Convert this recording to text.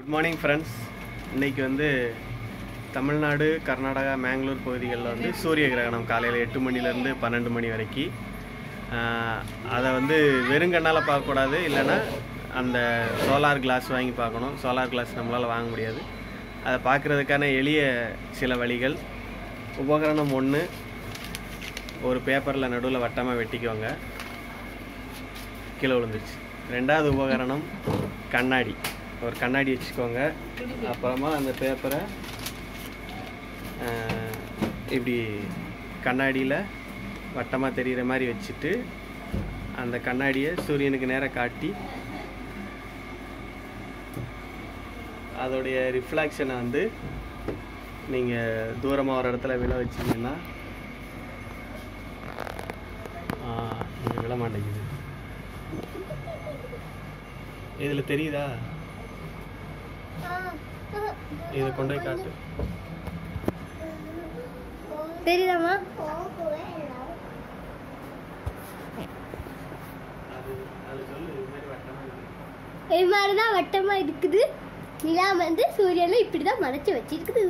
Good morning friends இன்னைக்கு வந்து தமிழ்நாடு கர்நாடகா மேங்களூர் பகுதிகளில் வந்து சூரிய கிரகணம் காலையில் எட்டு மணிலேருந்து பன்னெண்டு மணி வரைக்கும். அதை வந்து வெறுங்கண்ணால் பார்க்கக்கூடாது இல்லைன்னா அந்த சோலார் கிளாஸ் வாங்கி பார்க்கணும். சோலார் கிளாஸ் நம்மளால் வாங்க முடியாது. அதை பார்க்குறதுக்கான எளிய சில வழிகள். உபகரணம் ஒன்று ஒரு பேப்பரில் நடுவில் வட்டமாக வெட்டிக்கோங்க. கீழே விழுந்துருச்சு. ரெண்டாவது உபகரணம் கண்ணாடி. ஒரு கண்ணாடி வச்சுக்கோங்க. அப்புறமா அந்த பேப்பரை இப்படி கண்ணாடியில் வட்டமாக தெரிகிற மாதிரி வச்சுட்டு அந்த கண்ணாடியை சூரியனுக்கு நேராக காட்டி அதோடைய ரிஃப்ளாக்ஷனை வந்து நீங்கள் தூரமாக ஒரு இடத்துல விழ வச்சிங்கன்னா இங்கே விழ மாட்டேங்குது. இதில் தெரியுதா? இதை கொண்டு காட்டு. சொல்லு இது மாதிரி வட்டமாக இருக்கு. இது மாதிரி தான் வட்டமாக இருக்குது. நிலா வந்து சூரியனை இப்படி தான் மறைச்சு வச்சிருக்குது.